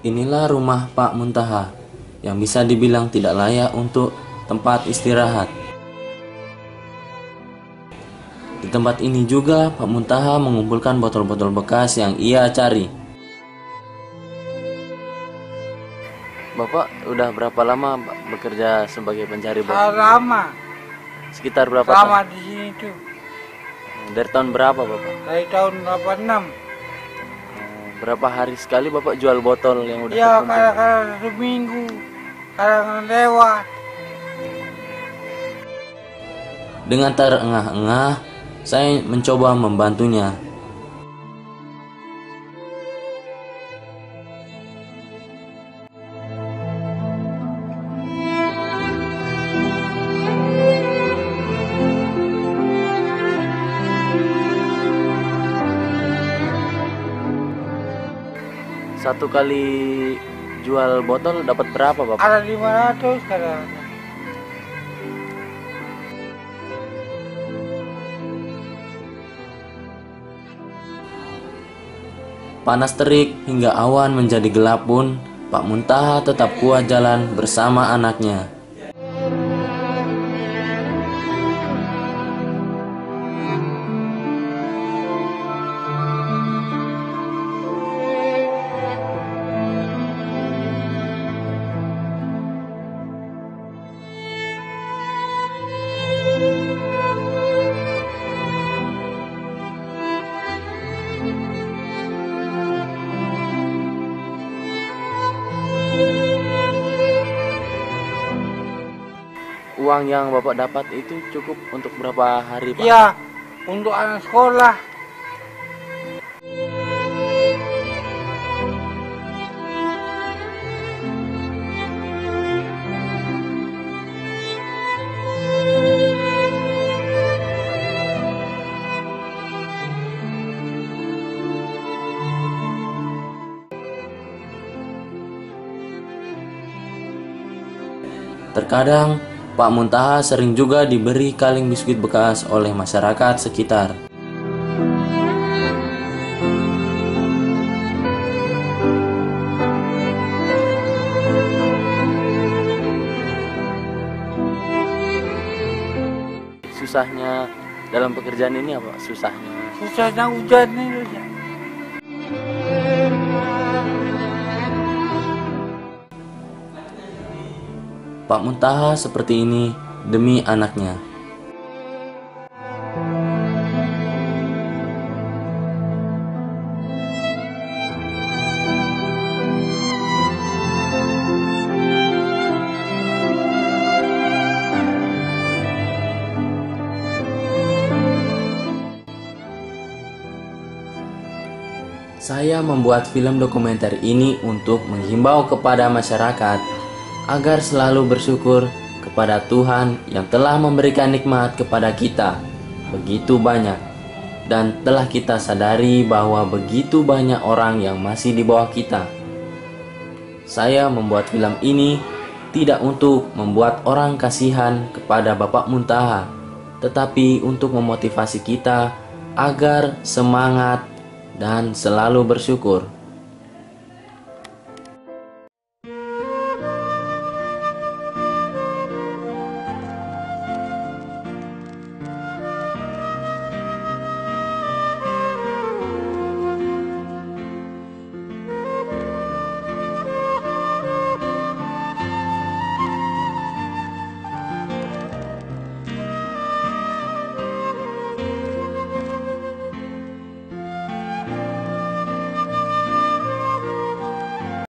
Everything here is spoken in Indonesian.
Inilah rumah Pak Muntaha yang bisa dibilang tidak layak untuk tempat istirahat. Di tempat ini juga Pak Muntaha mengumpulkan botol-botol bekas yang ia cari. Bapak udah berapa lama bekerja sebagai pencari Ah, botol? lama Sekitar berapa lama tahun? di sini tuh Dari tahun berapa Bapak? dari tahun 86 Oh, Berapa hari sekali Bapak jual botol yang udah ya terkumpul? kadang-kadang seminggu kadang lewat Dengan terengah-engah, saya mencoba membantunya. Satu kali jual botol dapat berapa, Bapak? ada 500 kadang Panas terik hingga awan menjadi gelap pun, Pak Muntaha tetap kuat jalan bersama anaknya. Uang yang Bapak dapat itu cukup untuk berapa hari, Pak? ya untuk anak sekolah Terkadang, Pak Muntaha sering juga diberi kaleng biskuit bekas oleh masyarakat sekitar. Susahnya dalam pekerjaan ini apa? Susahnya susahnya hujan itu Pak Muntaha seperti ini demi anaknya. Saya membuat film dokumenter ini untuk menghimbau kepada masyarakat agar selalu bersyukur kepada Tuhan yang telah memberikan nikmat kepada kita begitu banyak dan telah kita sadari bahwa begitu banyak orang yang masih di bawah kita. Saya membuat film ini tidak untuk membuat orang kasihan kepada Bapak Muntaha, tetapi untuk memotivasi kita agar semangat dan selalu bersyukur.